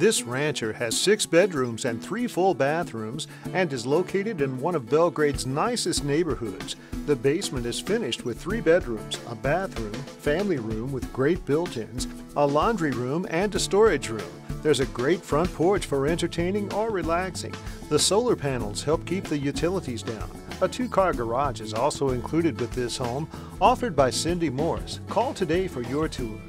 This rancher has six bedrooms and three full bathrooms and is located in one of Belgrade's nicest neighborhoods. The basement is finished with three bedrooms, a bathroom, family room with great built ins, a laundry room, and a storage room. There's a great front porch for entertaining or relaxing. The solar panels help keep the utilities down. A two car garage is also included with this home, offered by Cindy Morris. Call today for your tour.